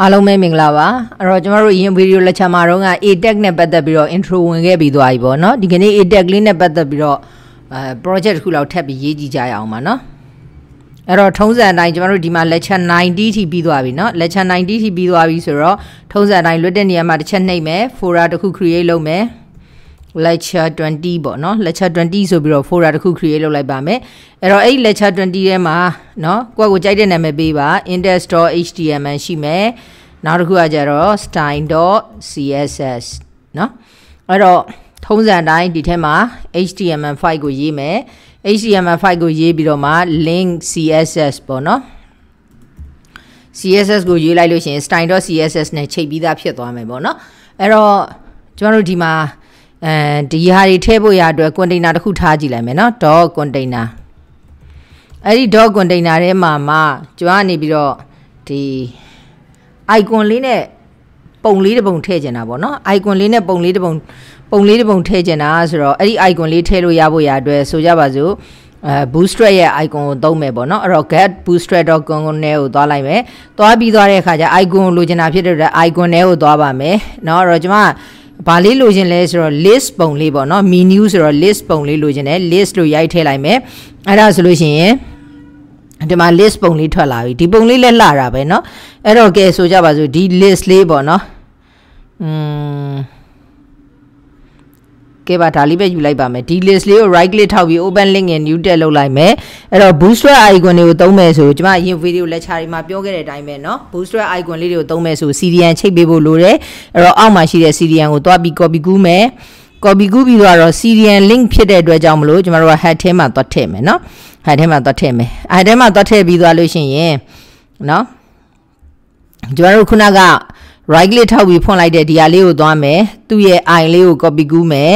အားလုံးပဲမင်္ဂလာပါအဲ့တော့ကျမတို့အရင်ဗီဒီယိုလက်ချာမှာတော့က ATEC နဲ့ပတ်သက်ပြီးတော့ intro ဝင်ခဲ့ပြီးသွားပြီပေါ့နော်ဒီကနေ့ ATEC လေးနဲ့ပတ်သက်ပြီးတော့အဲ project တစ်ခုလောက်ထပ်ပြီးရေးကြည့်ကြရအောင်ပါနော်အဲ့တော့ထုံးစံအတိုင်းကျမတို့ဒီမှာ lecture 90ထိပြီးသွားပြီเนาะ lecture 90ထိပြီးသွားပြီဆိုတော့ထုံးစံအတိုင်းလွတ်တဲ့နေရာမှာတစ်ချက်နှိပ်မယ် fora တစ်ခု create လုပ်မယ် lecture 20ပေါ့နော် lecture 20ဆိုပြီးတော့ folder တစ်ခု create လုပ်လိုက်ပါမယ်အဲ့တော့အဲ့ lecture 20ထဲမှာနော်ကိုယ့်ကိုကြိုက်တဲ့နာမည်ပေးပါ index.html ရှိမယ်နောက်တစ်ခုကကြတော့ style.css နော်အဲ့တော့ထုံးစံတိုင်းဒီထဲမှာ HTML file ကိုရေးမယ် HTML file ကိုရေးပြီးတော့မှ link CSS ပေါ့နော် CSS ကိုရေးလိုက်လို့ရှိရင် style.css နဲ့ချိန်ပြီးသားဖြစ်သွားမယ်ပေါ့နော်အဲ့တော့ကျွန်တော်တို့ဒီမှာ အဲဒီဟာတွေထည့်ဖို့ရအတွက် container တစ်ခုထားကြည့်လိုက်မယ်နော် dot container အဲ့ဒီ dot container ထဲမှာမှကျွမ်းနေပြီးတော့ဒီ icon လေးနဲ့ပုံလေးတစ်ပုံထည့်ချင်တာပေါ့နော် icon လေးနဲ့ပုံလေးတစ်ပုံပုံလေးတစ်ပုံထည့်ချင်တာဆိုတော့အဲ့ဒီ icon လေးထည့်လို့ရဖို့ရအတွက်ဆိုကြပါစို့အဲ bootstrap ရဲ့ icon ကိုသုံးမယ်ပေါ့နော်အဲ့တော့ get bootstrap.com နဲ့ကိုသွားလိုက်မယ်သွားပြီးသွားတဲ့အခါကျ icon ကိုလိုချင်တာဖြစ်တဲ့အတွက် icon နဲ့ကိုသွားပါမယ်เนาะအဲ့တော့ကျွန်မ ဘာလေးလိုချင်လဲဆိုတော့ list ပုံလေးပေါ့နော် menu ဆိုတော့ list ပုံလေးလိုချင်တယ် list လို့ရိုက်ထည့်လိုက်မယ်အဲ့ဒါဆိုလို့ရှိရင်ဒီမှာ list ပုံလေးထွက်လာပြီဒီပုံလေးလည်းလှတာပဲเนาะအဲ့တော့ကဲဆိုကြပါစို့ဒီ list လေးပေါ့နော်อืม ကဲပါဒါလေးပဲယူလိုက်ပါမယ်ဒီ list လေးကို right click ထောက်ပြီး open link နဲ့ new tab လုပ်လိုက်မယ်အဲ့တော့ bootstrap icon တွေကိုသုံးမယ်ဆိုကျွန်မအရင် video lecture တွေမှာပြောခဲ့တဲ့အတိုင်းပဲเนาะ bootstrap icon လေးတွေကိုသုံးမယ်ဆို CDN ချိတ်ပေးဖို့လိုတယ်အဲ့တော့အောက်မှာရှိတဲ့ CDN ကိုသွားပြီး copy ကူးမယ် copy ကူးပြီးတော့ CDN link ဖြစ်တဲ့အတွက်ကြောင့်မလို့ကျွန်တော်တို့က head ထဲမှာသွားထည့်မယ်เนาะ head ထဲမှာသွားထည့်မယ် head ထဲမှာသွားထည့်ပြီးသွားလို့ရှိရင်เนาะကျွန်တော်တို့ခုနက right click ထောက်ပြီးဖွင့်လိုက်တဲ့ဒီဟာလေးကိုသွားမယ်သူ့ရဲ့ eye လေးကို copy ကူးမယ်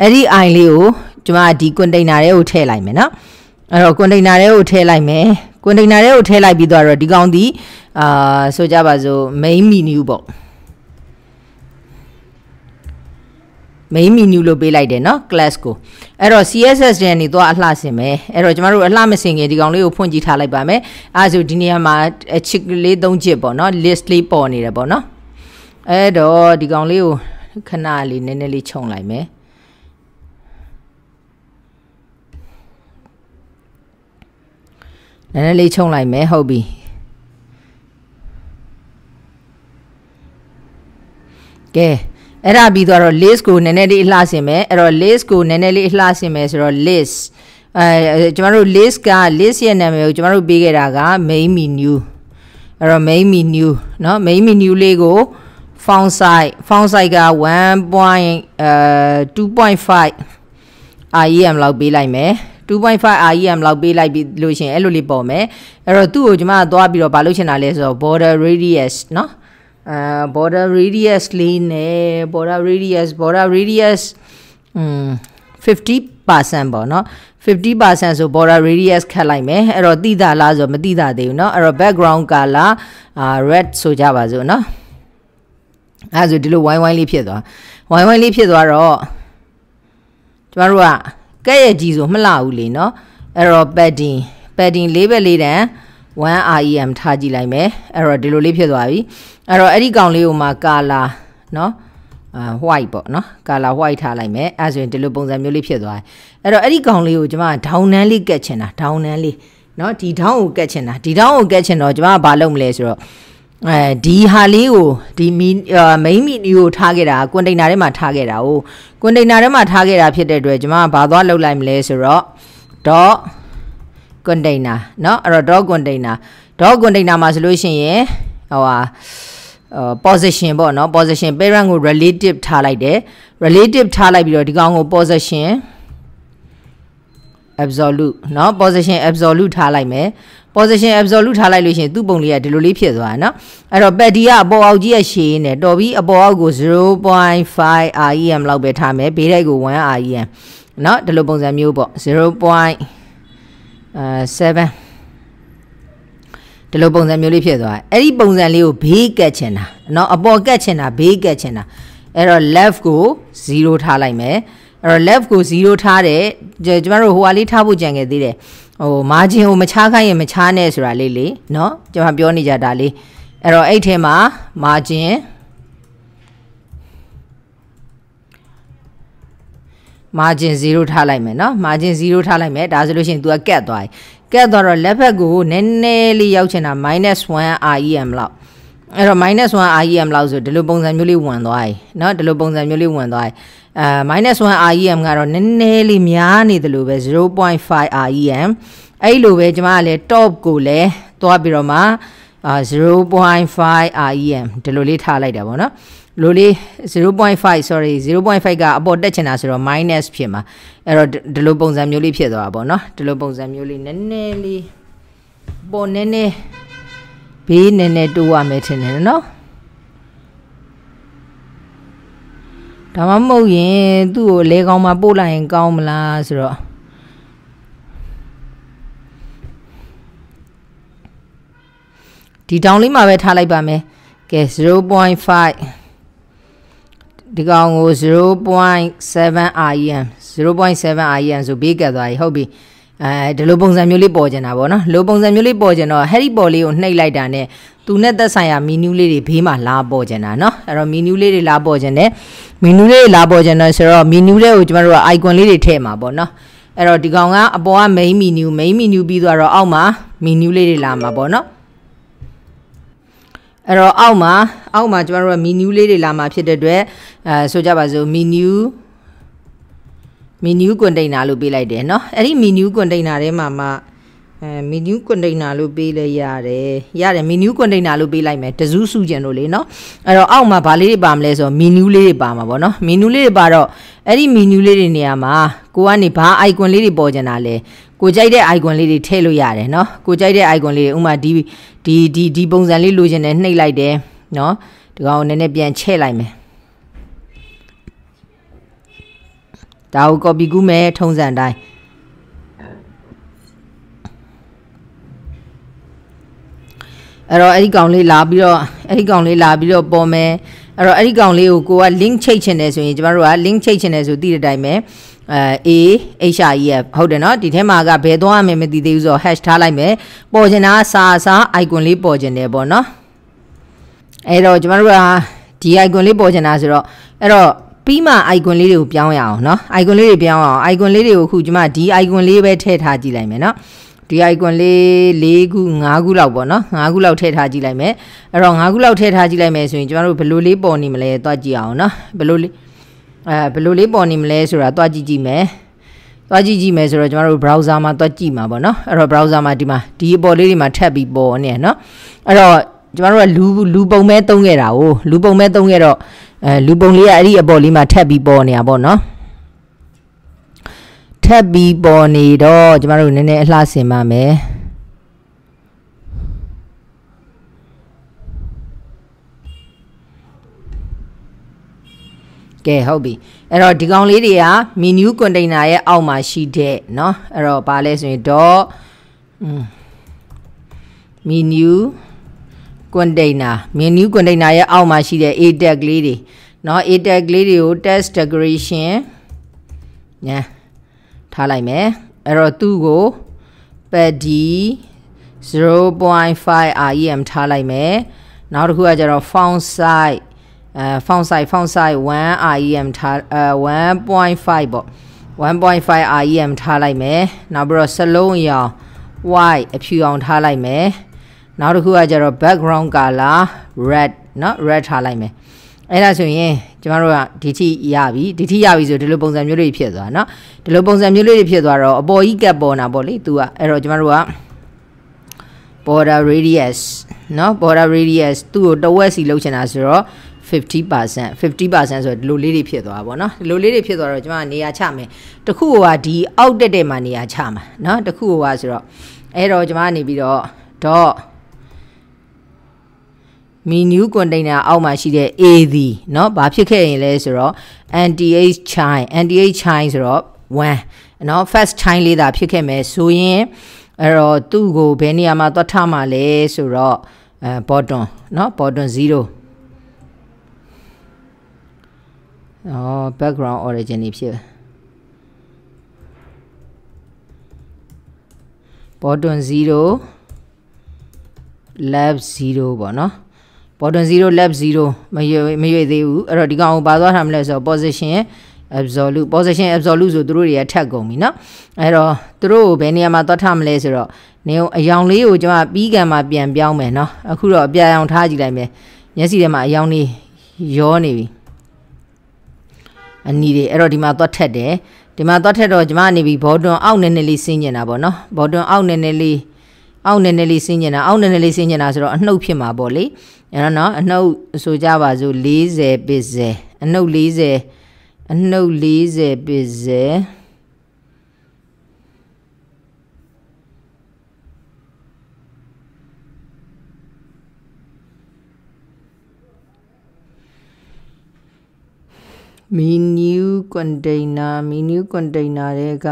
အဲ့ဒီ eye လေးကိုကျွန်မဒီ container ထဲကိုထည့်လိုက်မယ်เนาะအဲ့တော့ container ထဲကိုထည့်လိုက်မယ် container ထဲကိုထည့်လိုက်ပြီးတော့ဒီကောင်ဒီအာဆိုကြပါစို့ main menu ပေါ့ main menu လို့ပေးလိုက်တယ်เนาะ class ကိုအဲ့တော့ css တဲ့နေသွားအလှဆင်မယ်အဲ့တော့ကျမတို့အလှမဆင်ခင်ဒီကောင်လေးကိုဖွင့်ကြည့်ထားလိုက်ပါမယ်အဲဆိုဒီနေရာမှာချစ်လေး၃ချစ်ပေါ့เนาะ list လေးပေါ်နေတယ်ပေါ့เนาะ အဲ့တော့ဒီကောင်လေးကိုခဏလေးနည်းနည်းလေးခြုံလိုက်မယ်နည်းနည်းလေးခြုံလိုက်မယ်ဟုတ်ပြီကဲအဲ့ဒါပြီးတော့ list ကိုနည်းနည်းလေးအလှဆင်မယ်အဲ့တော့ list ကိုနည်းနည်းလေးအလှဆင်မယ်ဆိုတော့ list အဲကျွန်တော်တို့ list က list ရဲ့နာမည်ကိုကျွန်တော်တို့ပေးခဲ့တာက main menu အဲ့တော့ main menu เนาะ main menu လေးကို font size font size က1.2.5 REM လောက်ပေးလိုက်မယ်2.5 REM လောက်ပေးလိုက်ပြီးလို့ရှင်အဲ့လိုလေးပေါ်မယ်အဲ့တော့သူ့ကိုကျွန်မသွားပြီးတော့ဘာလုပ်ချင်တာလဲဆိုတော့ border radius เนาะအာ border radius လေးနဲ့ border radius border radius อืม50%ပေါ့เนาะ50%ဆို border radius ခတ်လိုက်မယ်အဲ့တော့တိတာလားဆိုမတိတာသေးဘူးเนาะအဲ့တော့ background color အာ red ဆိုကြပါစို့เนาะ အဲဆိုဒီလိုဝိုင်းဝိုင်းလေးဖြစ်သွားဝိုင်းဝိုင်းလေးဖြစ်သွားတော့ကျမတို့ကကဲ့ရဲ့ကြီးဆိုမလှဘူးလေနော်အဲ့တော့ padding padding ၄ဘက်၄တန်း 1rem ထားကြည့်လိုက်မယ်အဲ့တော့ဒီလိုလေးဖြစ်သွားပြီအဲ့တော့အဲ့ဒီကောင်လေးကိုမှ color နော်အာ white ပေါ့နော် color white ထားလိုက်မယ်အဲ့ဆိုရင်ဒီလိုပုံစံမျိုးလေးဖြစ်သွားတယ်အဲ့တော့အဲ့ဒီကောင်လေးကိုကျွန်မဒေါင်းနန်းလေးကတ်ချင်တာဒေါင်းနန်းလေးနော်ဒီဒေါင်းကိုကတ်ချင်တာဒီဒေါင်းကိုကတ်ချင်တော့ကျွန်မကဘာလုပ်မလဲဆိုတော့ အဲဒီဟာလေးကိုဒီမီမိန်မီနီကိုထားခဲ့တာကွန်တိန်နာထဲမှာထားခဲ့တာ哦ကွန်တိန်နာထဲမှာထားခဲ့တာဖြစ်တဲ့အတွက်ကျွန်မကဘာသွားလုပ်လိုက်မလဲဆိုတော့ dot container เนาะအဲ့တော့ dot container dot container မှာဆိုလို့ရှိရင်ဟိုဟာ position ပေါ့เนาะ position parent ကို relative ထားလိုက်တယ် relative ထားလိုက်ပြီးတော့ဒီကောင်ကို position absolute เนาะ position absolute ထားလိုက်မယ် position absolute ထားလိုက်လို့ရှင်သူ့ပုံလေးကဒီလိုလေးဖြစ်သွားတာနော်အဲ့တော့ pad ကအပေါ်အောက်ကြီးရဲ့ရှည်ရင်းနဲ့တော်ပြီးအပေါ်အောက်ကို0.5 rem လောက်ပဲထားမယ်ဘေးတိုက်ကို1 rem နော်ဒီလိုပုံစံမျိုးပေါ့0.7ဒီလိုပုံစံမျိုးလေးဖြစ်သွားတယ်အဲ့ဒီပုံစံလေးကိုဘေးကတ်ချင်တာနော်အပေါ်ကတ်ချင်တာဘေးကတ်ချင်တာအဲ့တော့ left ကို0ထားလိုက်မယ်အဲ့တော့ left ကို0ထားတယ်ကျမတို့ဟိုဟာလေးထားဖို့ကြံခဲ့သေးတယ် ဟို margin ကိုမချားခိုင်းရင်မချားနဲ့ဆိုတာလေးလေเนาะကျွန်မပြောနေကြတာလေး အဲ့တော့အဲ့ထဲမှာ margin margin 0ထားလိုက်မယ်เนาะ margin 0ထားလိုက်မယ်ဒါဆိုလို့ရှိရင် तू ကကက်သွားပြီကက်သွားတော့လက်ဖက်ကိုနည်းနည်းလေးရောက်ချင်တာ -1 REM လောက် အဲ့တော့ -1 REM လောက်ဆိုဒီလိုပုံစံမျိုးလေးဝင်သွားပြီเนาะဒီလိုပုံစံမျိုးလေးဝင်သွားပြီအဲ -1 REM ကတော့နည်းနည်းလေးများနေတယ်လို့ပဲ0.5 REM အဲ့လိုပဲကျွန်မကလည်း top ကိုလည်းသွားပြီးတော့မှအာ0.5 REM ဒီလိုလေးထားလိုက်တာပေါ့နော်လိုလေး0.5 sorry 0.5ကအပေါ်တက်ချင်တာဆိုတော့ minus ဖြစ်မှာအဲ့တော့ဒီလိုပုံစံမျိုးလေးဖြစ်သွားတာပေါ့နော်ဒီလိုပုံစံမျိုးလေးနည်းနည်းလေးပေါ်နည်းနည်း ဘေးနည်းနည်းတိုးရမယ်ထင်တယ်နော်ဒါမှမဟုတ်ရင်သူ့ကိုလေကောင်မှာပို့လိုက်ရင်ကောင်းမလားဆိုတော့ဒီတောင်လေးမှာပဲထားလိုက်ပါမယ်ကဲ0.5ဒီကောင်ကို0.7 REM 0.7 REM ဆိုဘေးကတ်သွားပြီဟုတ်ပြီ အဲဒီလိုပုံစံမျိုးလေးပေါ်ကျင်တာပေါ့နော်လိုပုံစံမျိုးလေးပေါ်ကျင်တော့ဟဲရီပေါ်လေးကိုနှိပ်လိုက်တာနဲ့သူနဲ့သက်ဆိုင်ရာမီနူးလေးတွေဘေးမှာလာပေါ်ကျင်တာနော်အဲ့တော့မီနူးလေးတွေလာပေါ်ကျင်တယ်မီနူးလေးတွေလာပေါ်ကျင်တော့ဆိုတော့မီနူးတွေကိုကျမတို့က icon လေးတွေထည့်မှာပေါ့နော်အဲ့တော့ဒီကောင်ကအပေါ်က main menu main menu ပြီးသွားတော့အောက်မှာ menu လေးတွေလာမှာပေါ့နော်အဲ့တော့အောက်မှာအောက်မှာကျမတို့က menu လေးတွေလာမှာဖြစ်တဲ့အတွက်အဲဆိုကြပါစို့ menu menu container လို့ပေးလိုက်တယ်เนาะအဲ့ဒီ menu container ထဲမှာမှအဲ menu container လို့ပေးလဲရတယ်ရတယ် menu container လို့ပေးလိုက်မယ်တစုစုကျင်လို့လေเนาะအဲ့တော့အောက်မှာဗာလေးတွေပါမလဲဆိုတော့ menu လေးတွေပါမှာပေါ့เนาะ menu လေးတွေပါတော့အဲ့ဒီ menu လေးတွေနေရာမှာကိုကနေဘာ icon လေးတွေပေါ်ကျင်တာလဲကိုကြိုက်တဲ့ icon လေးတွေထည့်လို့ရတယ်เนาะကိုကြိုက်တဲ့ icon လေးတွေဥမာဒီဒီဒီဒီပုံစံလေးလိုချင်တယ်နှိပ်လိုက်တယ်เนาะဒီကောင်နည်းနည်းပြန်ချဲ့လိုက်မယ် ဒါကို copy ကူးမယ်ထုံးစံတိုင်းအဲ့တော့အဲ့ဒီကောင်လေးလာပြီးတော့အဲ့ဒီကောင်လေးလာပြီးတော့ပေါ်မယ်အဲ့တော့အဲ့ဒီကောင်လေးကိုကိုက link ချိတ်ချင်တယ်ဆိုရင်ကျမတို့က link ချိတ်ချင်တယ်ဆိုသိတဲ့အတိုင်းပဲအဲ A HREF ဟုတ်တယ်နော်ဒီထဲမှာကဘယ်သွားရမယ်မသိသေးဘူးဆိုတော့ hash ထားလိုက်မယ်ပေါ်ချင်တာစာစာ icon လေးပေါ်ချင်တယ်ပေါ့နော်အဲ့တော့ကျမတို့ကဒီ icon လေးပေါ်ချင်တာဆိုတော့အဲ့တော့ ပြီးမှ icon လေးတွေကိုပြောင်းရအောင်เนาะ icon လေးတွေပြောင်းအောင် icon လေးတွေကိုခုကျမဒီ icon လေးပဲထည့်ထားကြည့်လိုက်မယ်เนาะဒီ icon လေး၄ခု၅ခုလောက်ပေါ့နော်၅ခုလောက်ထည့်ထားကြည့်လိုက်မယ်အဲ့တော့၅ခုလောက်ထည့်ထားကြည့်လိုက်မယ်ဆိုရင်ကျမတို့ဘယ်လိုလေးပေါ်နေမလဲတွားကြည့်အောင်နော်ဘယ်လိုလေးအဲဘယ်လိုလေးပေါ်နေမလဲဆိုတာတွားကြည့်ကြည့်မယ်တွားကြည့်ကြည့်မယ်ဆိုတော့ကျမတို့ browser မှာတွားကြည့်မှာပေါ့နော်အဲ့တော့ browser မှာဒီမှာဒီအပေါ်လေးတွေမှာထပ်ပြီးပေါ်နေနော်အဲ့တော့ကျမတို့ကလူလူပုံမဲသုံးခဲ့တာ哦လူပုံမဲသုံးခဲ့တော့ အဲလူပုံလေးကအဲ့ဒီအပေါ်လေးမှာထပ်ပြီးပေါ်နေတာပေါ့နော်ထပ်ပြီးပေါ်နေတော့ကျမတို့နည်းနည်းအလှဆင်ပါမယ်ကဲဟုတ်ပြီအဲ့တော့ဒီကောင်လေးတွေက menu container ရဲ့အောက်မှာရှိတဲ့เนาะအဲ့တော့ဘာလဲဆိုရင် dot menu container menu container ရဲ့အောက်မှာရှိတဲ့ a tag လေးတွေเนาะ a tag လေးတွေကို test decoration ညာထားလိုက်မယ်အဲ့တော့သူ့ကို paddy 0.5 rem ထားလိုက်မယ်နောက်တစ်ခုကကျတော့ font size အဲ font size font size 1 rem ထားအဲ1.5ပေါ့1.5 rem ထားလိုက်မယ်နောက်ပြီးတော့စလုံးအရောင် white အဖြူအောင်ထားလိုက်မယ် နောက်တစ်ခုကကျတော့ background color red เนาะ red ထားလိုက်မယ်အဲ့ဒါဆိုရင်ကျမတို့ကဒီထိရပြီဒီထိရပြီဆိုဒီလိုပုံစံမျိုးလေးဖြစ်သွားเนาะဒီလိုပုံစံမျိုးလေးတွေဖြစ်သွားတော့အပေါ်ကြီးကပ်ပေါ်တာပေါ့လေ तू ကအဲ့တော့ကျမတို့က border radius เนาะ border radius သူ့ကိုတဝက်စီလောက်ချင်တာဆိုတော့50% 50%ဆိုတော့ဒီလိုလေးတွေဖြစ်သွားပါဘောเนาะဒီလိုလေးတွေဖြစ်သွားတော့ကျွန်မနေရာချမယ်တခုကဒီအောက်တက်တဲ့မှာနေရာချမှာเนาะတခုကဆိုတော့အဲ့တော့ကျွန်မနေပြီးတော့ dot menu container အောက်မှာရှိတဲ့ a သည်เนาะဘာဖြစ်ခဲ့ရင်လဲဆိုတော့ anti-h chain anti-h chain ဆိုတော့1เนาะ first chain လေးသာဖြစ်ခဲ့မယ်ဆိုရင်အဲ့တော့သူ့ကိုဘယ်နေရာမှာသွားထားမှာလဲဆိုတော့အဲ bottom เนาะ bottom 0အော် background origin นี่ဖြစ် bottom 0 left 0ပေါ့เนาะ bottom 0 left 0မရွေမရွေသေးဘူးအဲ့တော့ဒီကောင်ကိုပါသွားထားမလဲဆိုတော့ position absolute position absolute ဆိုသူတို့တွေကထက်ကုန်ပြီเนาะအဲ့တော့သူတို့ကိုဘယ်နေရာမှာသွားထားမလဲဆိုတော့နေအယောင်လေးကိုကျွန်မပြီးကံမှာပြန်ပြောင်းမယ်เนาะအခုတော့အပြာရောင်ထားကြည့်လိုက်မယ်မျက်စိထဲမှာအယောင်လေးရောနေပြီအနီတွေအဲ့တော့ဒီမှာသွားထက်တယ်ဒီမှာသွားထက်တော့ကျွန်မနေပြီဘောတွန်အောက်နည်းနည်းလေးဆင်းကျင်တာပေါ့နော်ဘောတွန်အောက်နည်းနည်းလေးအောက်နည်းနည်းလေးဆင်းကျင်တာအောက်နည်းနည်းလေးဆင်းကျင်တာဆိုတော့အနှုတ်ဖြစ်မှာပေါ့လေ အဲ့တော့နော်အနှုတ်ဆိုကြပါစို့40ပစ်စဲအနှုတ်40အနှုတ်40ပစ်စဲမီနူး container မီနူး container တွေက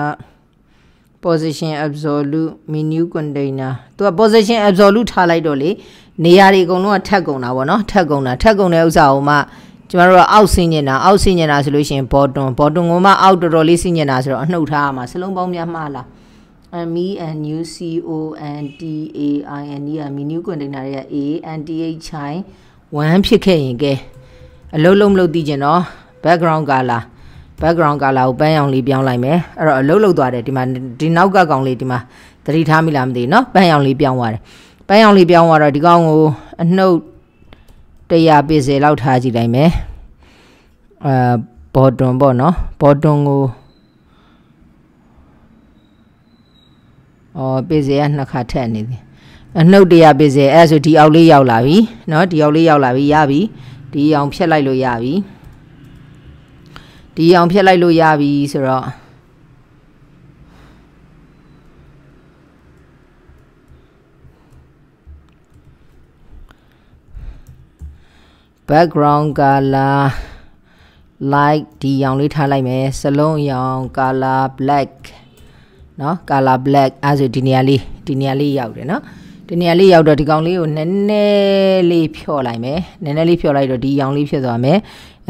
position absolute menu container သူက position absolute ထားလိုက်တော့လေ နေရာတွေအကုန်လုံးကထက်ကုန်တာဗောနော်ထက်ကုန်တာထက်ကုန်တဲ့ဥစ္စာကိုမှကျမတို့ကအောက်ဆင်းနေတာအောက်ဆင်းနေတာဆိုလို့ရှိရင် bottom bottom ကိုမှအောက်တော်တော်လေးဆင်းနေတာဆိုတော့အနှုတ်ထားရမှာစလုံးပေါင်းများမှားလား M E N U C O N T A I N E က menu container တွေက A N T H I 1ဖြစ်ခဲ့ရင်ကဲအလုံးလုံးမလို့သိကျင်တော့ background color background color ကိုပန်းရောင်လေးပြောင်းလိုက်မယ်အဲ့တော့အလုံးလုံးသွားတယ်ဒီမှာဒီနောက်ကကောင်လေးဒီမှာသတိထားမိလားမသိဘူးเนาะပန်းရောင်လေးပြောင်းသွားတယ် ပန်းရောင်လေးပြောင်းသွားတော့ဒီကောင်ကိုအနှုတ်100ပြည်စယ်လောက်ထားကြည့်လိုက်မယ်အာဘော်တွန်ပေါ့နော်ဘော်တွန်ကိုအော်ပြည်စယ်ကနှစ်ခါထက်နေသည်အနှုတ်100ပြည်စယ်အဲ့ဆိုဒီအောက်လေးရောက်လာပြီနော်ဒီအောက်လေးရောက်လာပြီရပြီဒီအောင်ဖြက်လိုက်လို့ရပြီဒီအောင်ဖြက်လိုက်လို့ရပြီဆိုတော့ background color light ဒီရောင်လေးထားလိုက်မယ်စလုံးရောင် color black เนาะ color black အဲဆိုဒီနေရာလေးဒီနေရာလေးရောက်တယ်เนาะဒီနေရာလေးရောက်တော့ဒီကောင်လေးကိုနည်းနည်းလေးဖြော့လိုက်မယ်နည်းနည်းလေးဖြော့လိုက်တော့ဒီရောင်လေးဖြစ်သွားမယ်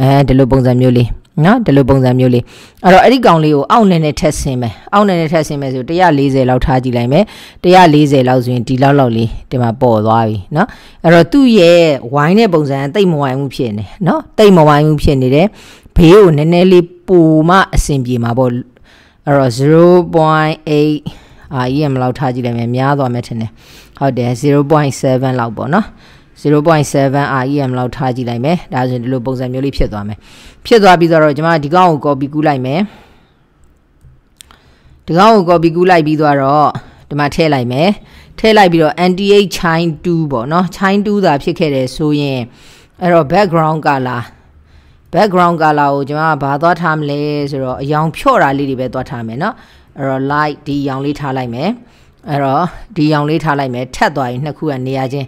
အဲဒီလိုပုံစံမျိုးလေး နော်ဒီလိုပုံစံမျိုးလေးအဲ့တော့အဲ့ဒီကောင်လေးကိုအောက်နဲ့နဲ့ထက်ဆင်းမယ်အောက်နဲ့နဲ့ထက်ဆင်းမယ်ဆို140လောက်ထားကြည့်လိုက်မယ်140လောက်ဆိုရင်ဒီလောက်လောက်လေးဒီမှာပေါ်သွားပြီနော်အဲ့တော့သူ့ရဲ့ဝိုင်းတဲ့ပုံစံတိတ်မဝိုင်းမှုဖြစ်နေနော်တိတ်မဝိုင်းမှုဖြစ်နေတယ်ဘေးကိုနည်းနည်းလေးပိုမှအဆင်ပြေမှာပေါ့အဲ့တော့0.8အာ EM လောက်ထားကြည့်လိုက်မယ်များသွားမယ်ထင်တယ်ဟုတ်တယ်0.7လောက်ပေါ့နော်0.7 REM လောက်ထားကြည့်လိုက်မယ်ဒါဆိုရင်ဒီလိုပုံစံမျိုးလေးဖြစ်သွားမယ်ဖြစ်သွားပြီးတော့ကျွန်မဒီကောင်ကို copy ကူးလိုက်မယ်ဒီကောင်ကို copy ကူးလိုက်ပြီးတော့ဒီမှာထည့်လိုက်မယ်ထည့်လိုက်ပြီးတော့ NTH chain 2ပေါ့နော် chain 2သာဖြစ်ခဲ့တယ်ဆိုရင်အဲ့တော့ background color background color ကိုကျွန်မဘာသွားထားမလဲဆိုတော့အယောင်ဖြော့တာလေးတွေပဲသွားထားမယ်เนาะအဲ့တော့ light ဒီအယောင်လေးထားလိုက်မယ်အဲ့တော့ဒီအယောင်လေးထားလိုက်မယ်ထက်သွားရင်နှစ်ခုကနေရာချင်း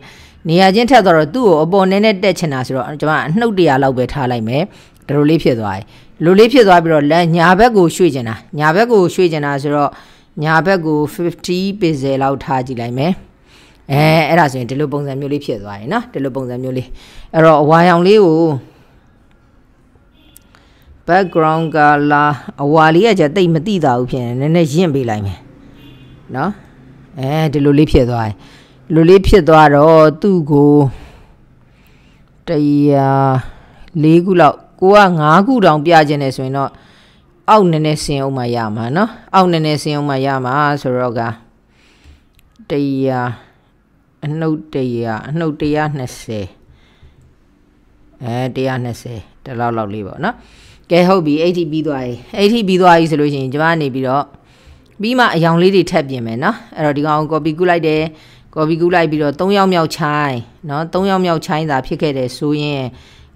နေရာချင်းထက်တော့သူ့ကိုအပေါ်နဲ့နဲ့တက်ချင်တာဆိုတော့ကျွန်မအနှုတ်တရာလောက်ပဲထားလိုက်မယ် ဒီလိုလေးဖြစ်သွားတယ်လိုလေးဖြစ်သွားပြီးတော့လက်ညာဘက်ကိုရွှေ့ချင်တာညာဘက်ကိုရွှေ့ချင်တာဆိုတော့ညာဘက်ကို50 pixel လောက်ထားကြည့်လိုက်မယ်အဲအဲ့ဒါဆိုရင်ဒီလိုပုံစံမျိုးလေးဖြစ်သွားရင်နော်ဒီလိုပုံစံမျိုးလေးအဲ့တော့အဝါရောင်လေးကို background color အဝါလေးကကြတိတ်မတိတာဘူးဖြစ်နေနည်းနည်းရင့်ပေးလိုက်မယ်နော်အဲဒီလိုလေးဖြစ်သွားတယ်လိုလေးဖြစ်သွားတော့သူ့ကိုတရား၄ခုလောက် ကိုက၅ခုတောင်ပြခြင်းနေဆိုရင်တော့အောက်နည်းနည်းဆင်းအောင်မှရမှာเนาะအောက်နည်းနည်းဆင်းအောင်မှရမှာဆိုတော့ကတရားအနှုတ်တရားအနှုတ်120အဲ120ဒီလောက်လောက်လေးပေါ့နော်ကဲဟုတ်ပြီ 80ပြီးသွားပြီ80ပြီးသွားပြီဆိုလို့ရှိရင်ကျွန်မနေပြီးတော့ပြီးမှအယောင်လေးတွေထပ်ပြင်မယ်နော်အဲ့တော့ဒီကောင် copy ကူးလိုက်တယ်ကော်ပီကူးလိုက်ပြီးတော့၃ယောက်မြောက်ချိုင်းเนาะ၃ယောက်မြောက်ချိုင်းသာဖြစ်ခဲ့တယ်ဆိုရင်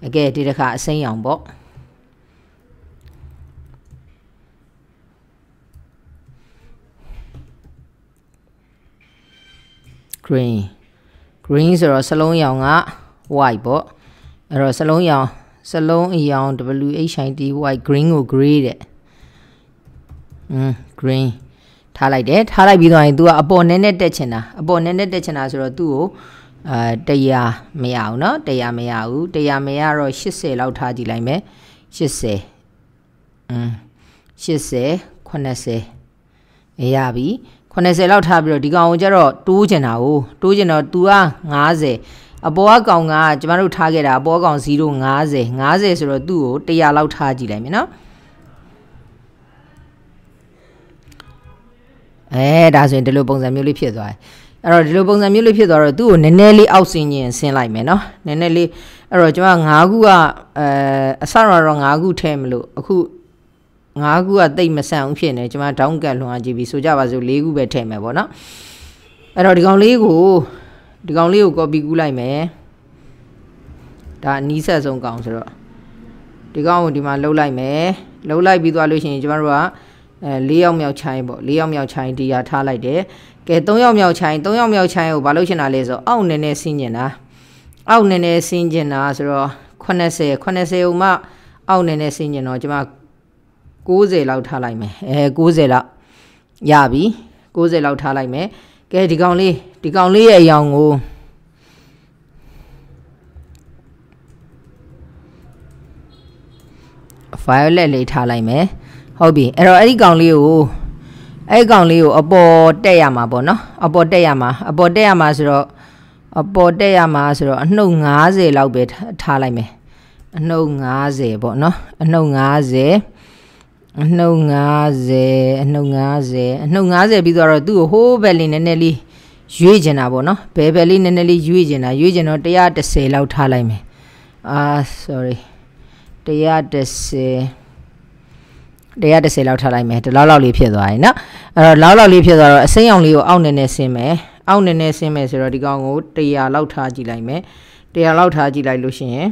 အကဲဒီတစ်ခါအစိမ်းအောင်ပေါ့ green green ဆိုတော့စလုံးရောင်က white ပေါ့အဲ့တော့စလုံးရောင်စလုံးအရောင် WHIT white green ကို gray တဲ့อืม green ထားလိုက်တယ်ထားလိုက်ပြီးတော့ရင် तू ကအပေါ်နဲနဲတက်ချင်တာအပေါ်နဲနဲတက်ချင်တာဆိုတော့ तू ကို အာတရားမရဘူးเนาะတရားမရဘူးတရားမရတော့80လောက်ထားကြည့်လိုက်မယ်80อืม80 80ရပြီ80လောက်ထားပြီးတော့ဒီကောင်ကိုကျတော့တိုးချင်တာကိုတိုးချင်တော့ तू က90 အပေါ်ကကောင်ကကျမတို့ထားခဲ့တာအပေါ်ကောင်0 50 50ဆိုတော့သူ့ကို100လောက်ထားကြည့်လိုက်မယ်နော်အဲဒါဆိုရင်ဒီလိုပုံစံမျိုးလေးဖြစ်သွားတယ် အဲ့တော့ဒီလိုပုံစံမျိုးလေးဖြစ်သွားတော့သူ့ကိုနည်းနည်းလေးအောက်ဆင်းခြင်းဆင်းလိုက်မယ်နော်နည်းနည်းလေးအဲ့တော့ကျွန်မ9ခုကအဲအစတော့9ခုထဲမလို့အခု9ခုကတိတ်မဆန်ဘူးဖြစ်နေကျွန်မဒေါင်းကတ်လွန်အားကြည့်ပြီးဆိုကြပါစို့4ခုပဲထည့်မယ်ပေါ့နော်အဲ့တော့ဒီကောင်လေးကိုဒီကောင်လေးကို copy ကူးလိုက်မယ်ဒါအနီးဆက်ဆုံးကောင်ဆိုတော့ဒီကောင်ကိုဒီမှာလှုပ်လိုက်မယ်လှုပ်လိုက်ပြီးသွားလို့ရှိရင်ကျွန်တော်တို့ကအဲ၄ယောက်မြောက်ချိုင်းပေါ့၄ယောက်မြောက်ချိုင်းတရားထားလိုက်တယ် ကဲ၃ယောက်မြောက်ချိုင်း၃ယောက်မြောက်ချိုင်းကိုဘာလုပ်ချင်တာလဲဆိုအောက်နည်းနည်းဆင်းကျင်တာအောက်နည်းနည်းဆင်းကျင်တာဆိုတော့80 80ဥမှအောက်နည်းနည်းဆင်းကျင်တော့ကျွန်မ60လောက်ထားလိုက်မယ်အဲ60လောက်ရပြီ60လောက်ထားလိုက်မယ်ကဲဒီကောင်လေးဒီကောင်လေးရဲ့အယောင်ကို violet လေးထားလိုက်မယ်ဟုတ်ပြီအဲ့တော့အဲ့ဒီကောင်လေးကို အဲ့ကောင်လေးကိုအပေါ်တက်ရမှာပေါ့နော်အပေါ်တက်ရမှာအပေါ်တက်ရမှာဆိုတော့အပေါ်တက်ရမှာဆိုတော့အနှုတ်90လောက်ပဲထားလိုက်မယ်အနှုတ်90ပေါ့နော်အနှုတ်90အနှုတ်90အနှုတ်90အနှုတ်90ပြီးတော့သူ့ကိုဟိုးဘက်လေးနည်းနည်းလေးရွေးကျင်တာပေါ့နော်ဘယ်ဘက်လေးနည်းနည်းလေးရွေးကျင်တာရွေးကျင်တော့130လောက်ထားလိုက်မယ်အာ sorry 130 130လောက်ထားလိုက်မယ်ဒီလောက်လောက်လေးဖြစ်သွားရင်နော်အဲ့တော့လောက်လောက်လေးဖြစ်သွားတော့အစိမ်းအောင်လေးကိုအောက်နေနေဆင်းမယ်အောက်နေနေဆင်းမယ်ဆိုတော့ဒီကောင်ကို100လောက်ထားကြည့်လိုက်မယ်100လောက်ထားကြည့်လိုက်လို့ရှိရင်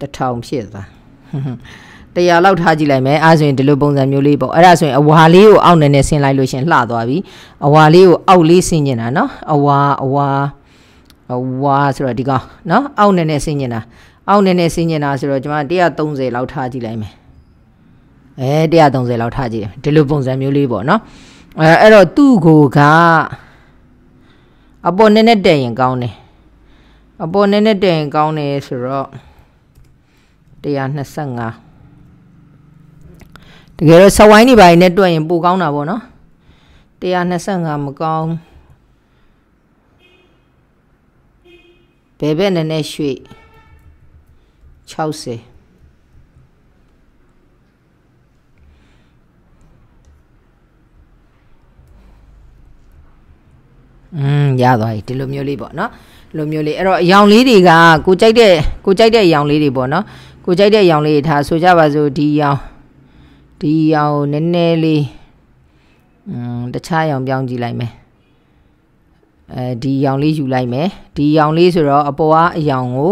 1000ဖြစ်သွား100လောက်ထားကြည့်လိုက်မယ်အဲဆိုရင်ဒီလိုပုံစံမျိုးလေးပေါ့အဲ့ဒါဆိုရင်အဝါလေးကိုအောက်နေနေဆင်းလိုက်လို့ရှင်လှသွားပြီအဝါလေးကိုအောက်လေးဆင်းနေတာနော်အဝါအဝါအဝါဆိုတော့ဒီကောင်နော်အောက်နေနေဆင်းနေတာအောက်နေနေဆင်းနေတာဆိုတော့ကျွန်မ130လောက်ထားကြည့်လိုက်မယ် အဲ130လောက်ထားကြည့်တယ်ဒီလိုပုံစံမျိုးလေးပေါ့နော်အဲအဲ့တော့သူ့ကိုကအပေါ်နည်းနည်းတက်ရင်ကောင်းတယ်အပေါ်နည်းနည်းတက်ရင်ကောင်းတယ်ဆိုတော့125တကယ်တော့စဝိုင်းနေပါရင်နဲ့တွက်ရင်ပိုကောင်းတာပေါ့နော်125မကောင်းဘယ်ဘက်နည်းနည်းရွှေ့60 อืมရသွားပြီဒီလိုမျိုးလေးပေါ့နော်လိုမျိုးလေးအဲ့တော့အယောင်လေးတွေကကိုကြိုက်တဲ့ကိုကြိုက်တဲ့အယောင်လေးတွေပေါ့နော်ကိုကြိုက်တဲ့အယောင်လေးတွေထားဆိုကြပါစို့ဒီအယောင်ဒီအယောင်ကိုနည်းနည်းလေးอืมတခြားအယောင်ပြောင်းကြည့်လိုက်မယ်အဲဒီအယောင်လေးယူလိုက်မယ်ဒီအယောင်လေးဆိုတော့အပေါ်ကအယောင်ကို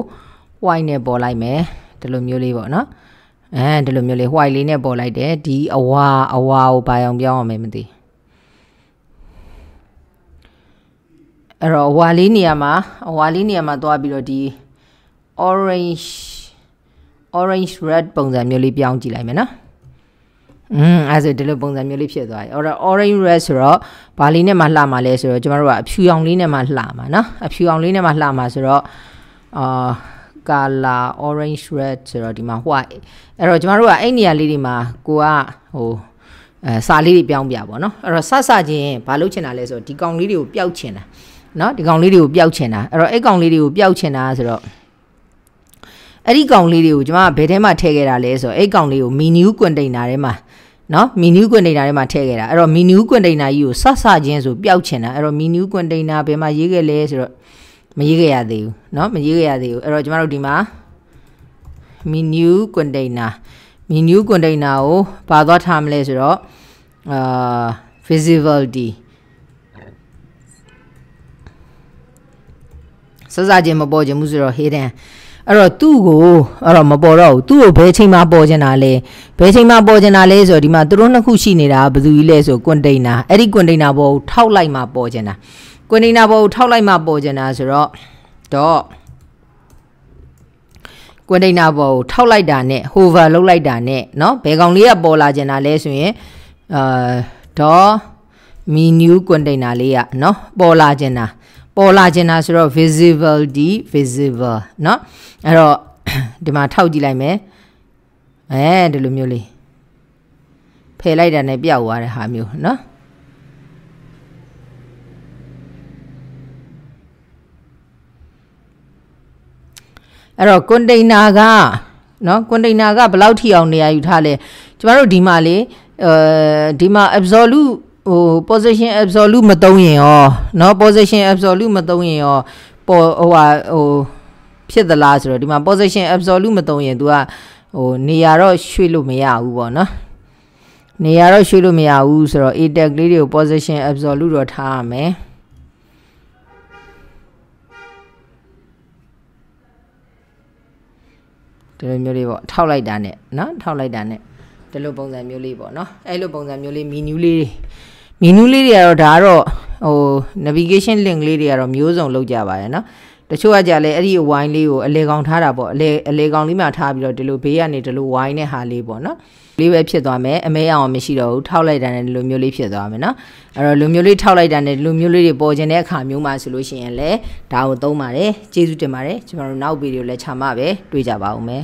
white နဲ့ပေါ်လိုက်မယ်ဒီလိုမျိုးလေးပေါ့နော်အဲဒီလိုမျိုးလေး white လေးနဲ့ပေါ်လိုက်တယ်ဒီအဝါအဝါကိုဘာအောင်ပြောင်းအောင်မသိ အဲ့တော့အဝါလေးနေရာမှာအဝါလေးနေရာမှာသွားပြီးတော့ဒီ orange orange red ပုံစံမျိုးလေးပြောင်းကြည့်လိုက်မယ်နော်อืมအဲ့ဆိုဒီလိုပုံစံမျိုးလေးဖြစ်သွားပြီ။ order orange red ဆိုတော့ဘာလေးနဲ့မှလှမှာလဲဆိုတော့ကျမတို့ကအဖြူအောင်လေးနဲ့မှလှမှာနော်။အဖြူအောင်လေးနဲ့မှလှမှာဆိုတော့အာ color orange red ဆိုတော့ဒီမှာ white အဲ့တော့ကျမတို့ကအဲ့နေရာလေးတွေမှာကိုကဟိုအဲစာလေးတွေပြောင်းပြပါတော့။အဲ့တော့စစချင်းဘာလုပ်ချင်တာလဲဆိုတော့ဒီကောင်လေးတွေကိုပျောက်ချင်တာ။ နော်ဒီကောင်လေးတွေကိုပျောက်ချင်တာအဲ့တော့အဲ့ကောင်လေးတွေကိုပျောက်ချင်တာဆိုတော့အဲ့ဒီကောင်လေးတွေကိုကျွန်မဘယ်ထဲမှာထည့်ခဲ့တာလဲဆိုတော့အဲ့ကောင်လေးကို menu container ထဲမှာနော် menu container ထဲမှာထည့်ခဲ့တာအဲ့တော့ menu container ကြီးကိုဆဆချင်းဆိုပျောက်ချင်တာအဲ့တော့ menu container ဘယ်မှာရေးခဲ့လဲဆိုတော့မရေးခဲ့ရသေးဘူးเนาะမရေးခဲ့ရသေးဘူးအဲ့တော့ကျွန်တော်တို့ဒီမှာ menu container menu container ကိုပါသွားထားမလဲဆိုတော့အာ visibility စစချင်းမပေါ်ခြင်းမှုဆိုတော့ hidden အဲ့တော့သူ့ကိုအဲ့တော့မပေါ်တော့ဘူးသူ့ကိုဘယ်ချိန်မှပေါ်ချင်တာလဲဘယ်ချိန်မှပေါ်ချင်တာလဲဆိုတော့ဒီမှာသူတို့နှစ်ခုရှိနေတာဘယ်သူကြီးလဲဆိုကွန်တိန်နာအဲ့ဒီကွန်တိန်နာပေါ်ကိုထောက်လိုက်မှပေါ်ချင်တာကွန်တိန်နာပေါ်ကိုထောက်လိုက်မှပေါ်ချင်တာဆိုတော့တော့ကွန်တိန်နာပေါ်ကိုထောက်လိုက်တာနဲ့ hover လုပ်လိုက်တာနဲ့เนาะဘယ်ကောင်လေးကပေါ်လာချင်တာလဲဆိုရင်အာတော့ menu container လေးကเนาะပေါ်လာချင်တာ ပေါ်လာခြင်းတာဆိုတော့ visible d visible เนาะအဲ့တော့ဒီမှာထောက်ကြည့်လိုက်မယ်အဲဒီလိုမျိုးလေးဖယ်လိုက်တာနဲ့ပြောက်သွားတဲ့ဟာမျိုးเนาะ အဲ့တော့ကွန်တိန်နာကနော်ကွန်တိန်နာကဘယ်လောက်ထိအောင်နေရာယူထားလဲကျမတို့ဒီမှာလေအဲဒီမှာ absolute ဟို position absolute မသုံးရင်ရောเนาะ position absolute မသုံးရင်ရောပေါ်ဟိုဟာဟိုဖြစ်သလားဆိုတော့ဒီမှာ position absolute မသုံးရင် तू ကဟိုနေရာတော့ရွှေ့လို့မရဘူးပေါ့နော်နေရာတော့ရွှေ့လို့မရဘူးဆိုတော့ a tag လေးတွေကို position absolute တော့ထားရမယ်ဒီလိုမျိုးလေးပေါ့ထောက်လိုက်တာနဲ့เนาะထောက်လိုက်တာနဲ့ဒီလိုပုံစံမျိုးလေးပေါ့เนาะအဲ့လိုပုံစံမျိုးလေး menu လေးတွေ မြင်းနူးလေးတွေကတော့ဒါကတော့ဟို navigation link လေးတွေကတော့မျိုးစုံလောက်ကြပါရဲ့နော်တချို့ကကြာလဲအဲ့ဒီဝိုင်းလေးကိုအလေကောင်ထားတာပေါ့အလေအလေကောင်လေးမှာထားပြီးတော့ဒီလိုဘေးကနေဒီလိုဝိုင်းနဲ့ဟာလေးပေါ့နော်လေးပဲဖြစ်သွားမယ်အမဲအောင်မရှိတော့ဘူးထောက်လိုက်တာနဲ့လူမျိုးလေးဖြစ်သွားမယ်နော်အဲ့တော့လူမျိုးလေးထောက်လိုက်တာနဲ့လူမျိုးလေးတွေပေါ်ခြင်းတဲ့အခါမျိုးမှာဆိုလို့ရှိရင်လည်းဒါကိုသုံးပါတယ်ကျေးဇူးတင်ပါတယ်ကျွန်တော်တို့နောက်ဗီဒီယိုလက်ချမှာပဲတွေ့ကြပါဦးမယ်